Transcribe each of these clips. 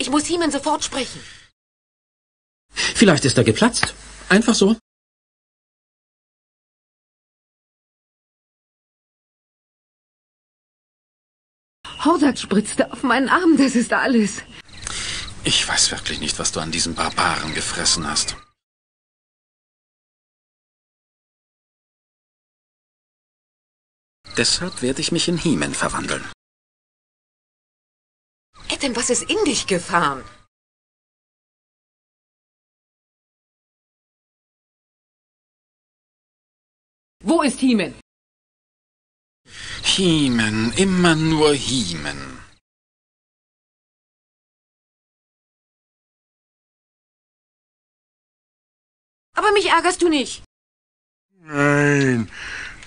Ich muss Hiemen sofort sprechen. Vielleicht ist er geplatzt. Einfach so. Hordak spritzte auf meinen Arm, das ist alles. Ich weiß wirklich nicht, was du an diesem Barbaren gefressen hast. Deshalb werde ich mich in Hiemen verwandeln. Etten, was ist in dich gefahren? Wo ist Hiemen? Hiemen, immer nur Hiemen. Aber mich ärgerst du nicht. Nein,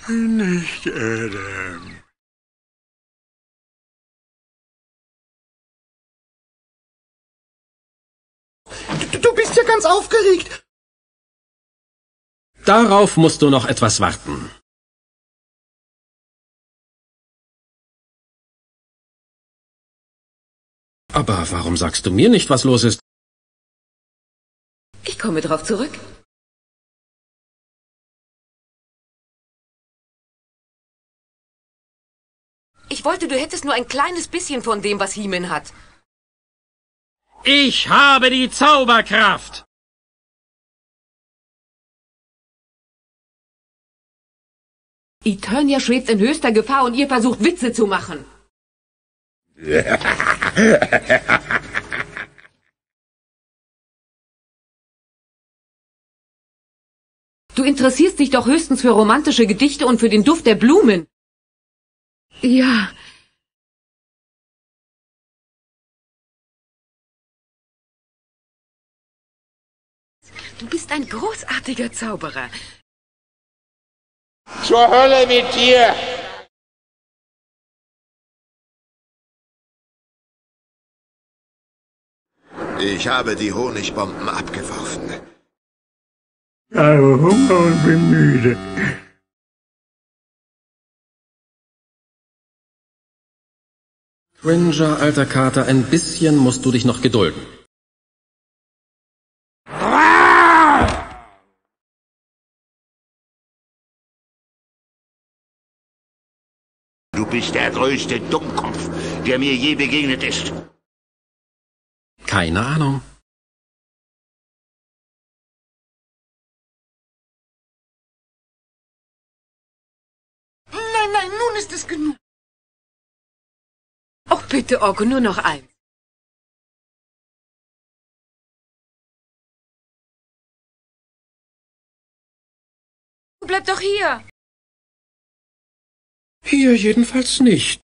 nicht Adam. Du bist ja ganz aufgeregt. Darauf musst du noch etwas warten. Aber warum sagst du mir nicht, was los ist? Ich komme drauf zurück. Ich wollte, du hättest nur ein kleines bisschen von dem, was Hiemen hat. Ich habe die Zauberkraft! Eternia schwebt in höchster Gefahr und ihr versucht Witze zu machen. Du interessierst dich doch höchstens für romantische Gedichte und für den Duft der Blumen. Ja. Du bist ein großartiger Zauberer. Zur Hölle mit dir! Ich habe die Honigbomben abgeworfen. Ich habe Hunger und bin müde. Cringer, alter Kater, ein bisschen musst du dich noch gedulden. Du bist der größte Dummkopf, der mir je begegnet ist. Keine Ahnung. Nein, nein, nun ist es genug. Oh, bitte, Orko, nur noch eins. Bleib doch hier. Hier jedenfalls nicht.